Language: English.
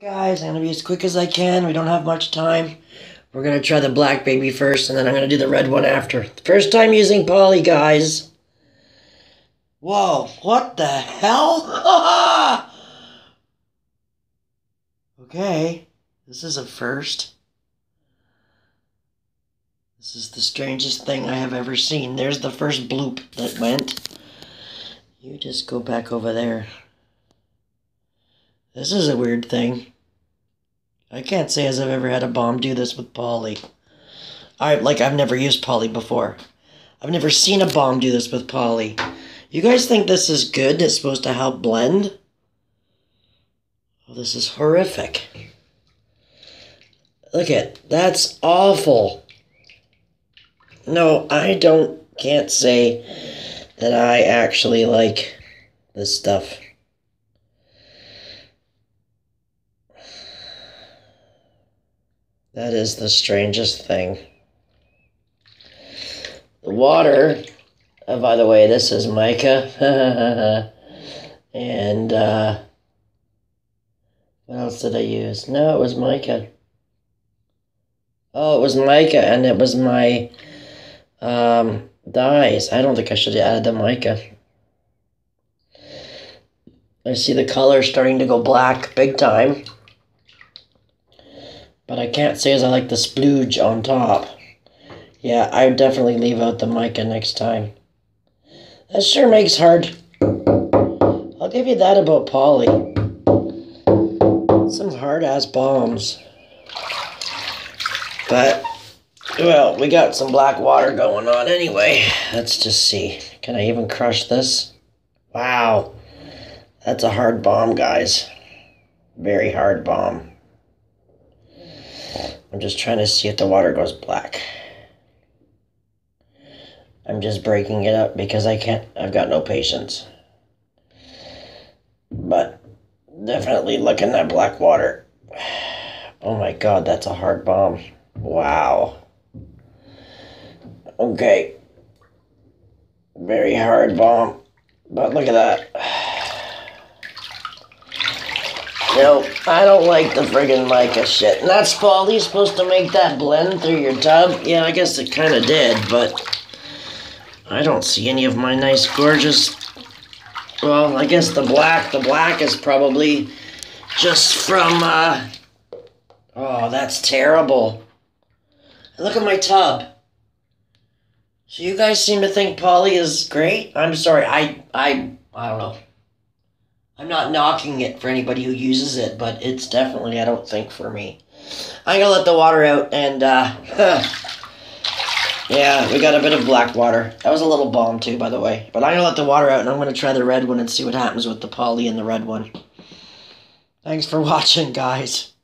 Guys, I'm gonna be as quick as I can. We don't have much time. We're gonna try the black baby first, and then I'm gonna do the red one after. First time using poly, guys. Whoa, what the hell? okay, this is a first. This is the strangest thing I have ever seen. There's the first bloop that went. You just go back over there. This is a weird thing. I can't say as I've ever had a bomb do this with poly. I like I've never used poly before. I've never seen a bomb do this with poly. You guys think this is good? It's supposed to help blend? Oh, this is horrific. Look at that's awful. No, I don't can't say that I actually like this stuff. That is the strangest thing. The water, oh, by the way, this is mica. and, uh, what else did I use? No, it was mica. Oh, it was mica, and it was my, um, dyes. I don't think I should have added the mica. I see the color starting to go black big time. But I can't say as I like the splooge on top. Yeah, I would definitely leave out the mica next time. That sure makes hard. I'll give you that about Poly. Some hard-ass bombs. But, well, we got some black water going on anyway. Let's just see. Can I even crush this? Wow. That's a hard bomb, guys. Very hard bomb. I'm just trying to see if the water goes black. I'm just breaking it up because I can't, I've got no patience. But definitely looking at black water. Oh my god, that's a hard bomb. Wow. Okay. Very hard bomb. But look at that. No, I don't like the friggin' mica shit. And that's Poly's supposed to make that blend through your tub? Yeah, I guess it kinda did, but... I don't see any of my nice, gorgeous... Well, I guess the black, the black is probably just from, uh... Oh, that's terrible. Look at my tub. So you guys seem to think Poly is great? I'm sorry, I, I, I don't know. I'm not knocking it for anybody who uses it, but it's definitely, I don't think, for me. I'm gonna let the water out, and, uh, yeah, we got a bit of black water. That was a little bomb, too, by the way. But I'm gonna let the water out, and I'm gonna try the red one and see what happens with the poly and the red one. Thanks for watching, guys.